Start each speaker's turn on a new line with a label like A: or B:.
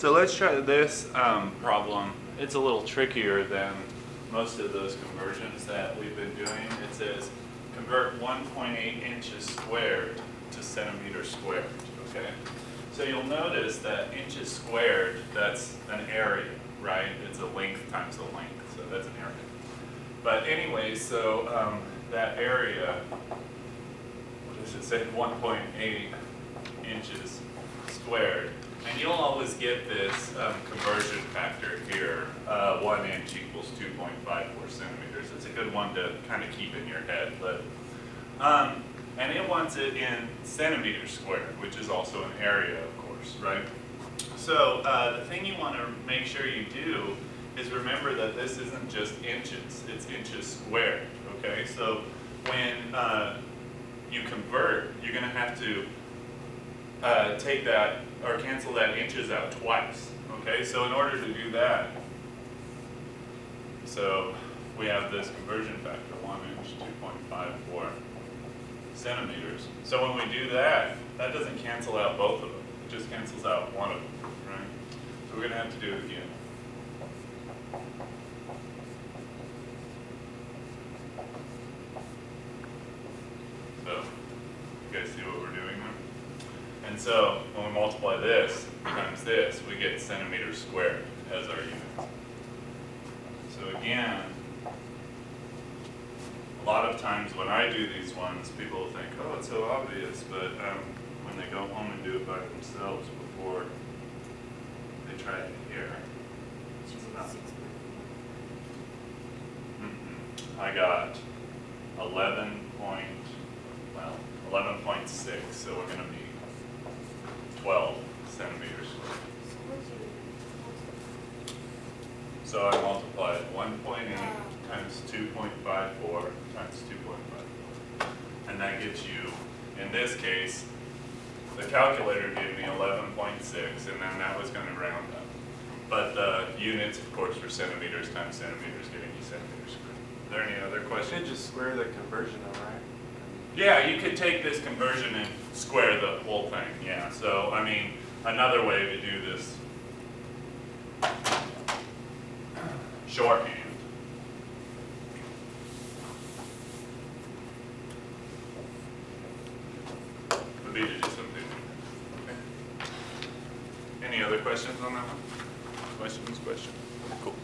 A: So let's try this um, problem. It's a little trickier than most of those conversions that we've been doing. It says convert 1.8 inches squared to centimeters squared, okay? So you'll notice that inches squared, that's an area, right? It's a length times a length, so that's an area. But anyway, so um, that area, what does it say, 1.8 inches squared. And you'll always get this um, conversion factor here, uh, one inch equals 2.54 centimeters. It's a good one to kind of keep in your head. But, um, and it wants it in centimeters squared, which is also an area, of course, right? So uh, the thing you want to make sure you do is remember that this isn't just inches, it's inches squared, okay? So when uh, you convert, you're going to have to uh, take that or cancel that inches out twice. Okay, so in order to do that, so we have this conversion factor, one inch, 2.54 centimeters. So when we do that, that doesn't cancel out both of them. It just cancels out one of them, right? So we're going to have to do it again. So, you guys see what we're doing? And so when we multiply this times this, we get centimeters squared as our unit. So again, a lot of times when I do these ones, people think, oh, it's so obvious, but um, when they go home and do it by themselves before they try it here, it's not. Mm-mm. I got eleven point, well, eleven point six, so we're gonna be twelve centimeters squared. So I multiply it one point eight times two point five four times two point five four. And that gets you, in this case, the calculator gave me eleven point six, and then that was gonna round up. But the units, of course, were centimeters times centimeters, giving you centimeters squared. Are there any other
B: You
A: questions?
B: should just square the conversion though, right?
A: Yeah, you could take this conversion and square the whole thing, yeah. So, I mean, another way to do this shorthand. Would be to do something. Okay. Any other questions on that one? Questions, questions? Cool.